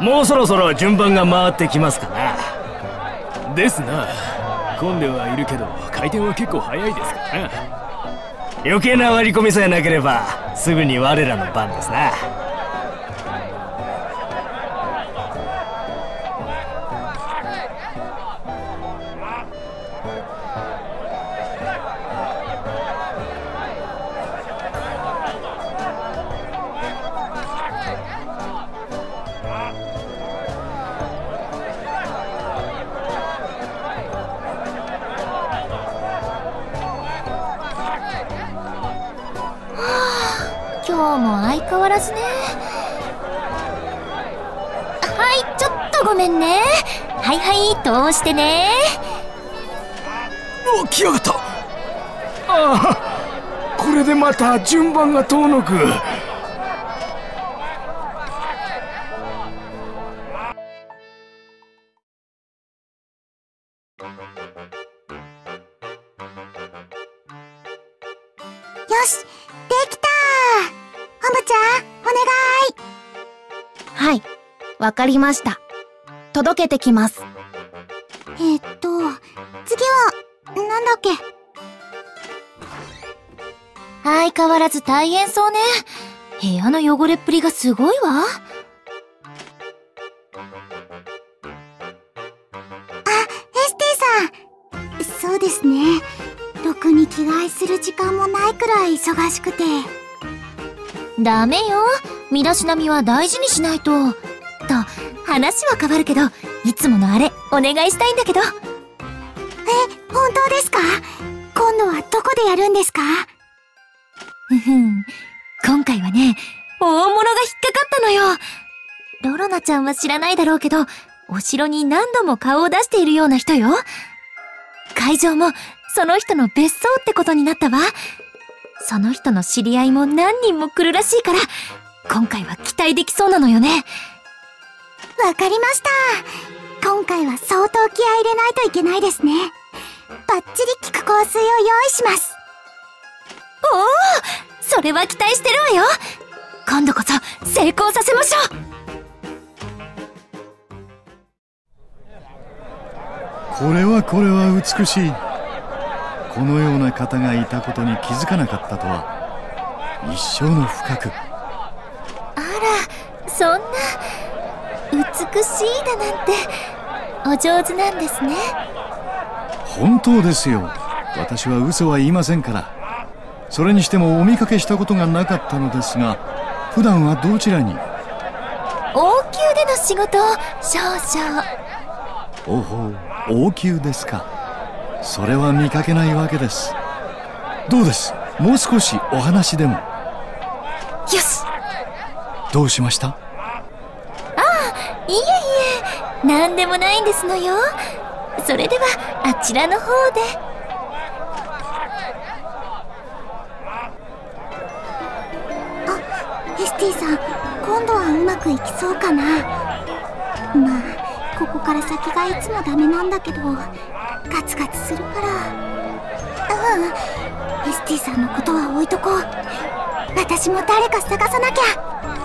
もうそろそろ順番が回ってきますかな。ですな。混んではいるけど回転は結構早いですからな。余計な割り込みさえなければすぐに我らの番ですな。今日も相変わらずね。はいちょっとごめんね。はいはい通してね。うわ来やがった。ああこれでまた順番が遠のく。よしできたホムちゃんお願い。はいわかりました。届けてきます。えっと次はなんだっけ？相変わらず大変そうね。部屋の汚れっぷりがすごいわ。あエスティさん。そうですね。ろくに着替えする時間もないくらい忙しくてダメよ。身だしなみは大事にしないと。と話は変わるけどいつものあれお願いしたいんだけど。え本当ですか？今度はどこでやるんですか？ふふん。今回はね大物が引っかかったのよ。ロロナちゃんは知らないだろうけどお城に何度も顔を出しているような人よ。会場もその人の別荘ってことになったわその人の知り合いも何人も来るらしいから今回は期待できそうなのよね。わかりました。今回は相当気合い入れないといけないですね。バッチリ効く香水を用意します。おおそれは期待してるわよ。今度こそ成功させましょう。これはこれは美しいこのような方がいたことに気づかなかったとは一生の不覚あらそんな美しいだなんてお上手なんですね。本当ですよ。私は嘘は言いませんから。それにしてもお見かけしたことがなかったのですが普段はどちらに？王宮での仕事を少々。おほう王宮ですかそれは見かけないわけです。どうです？もう少しお話でも。よし。どうしました？いえいえ。何でもないんですのよ。それではあちらの方で。エスティさん今度はうまくいきそうかな。まあここから先がいつもダメなんだけどガツガツするから。うん。エスティさんのことは置いとこう。私も誰か探さなきゃ。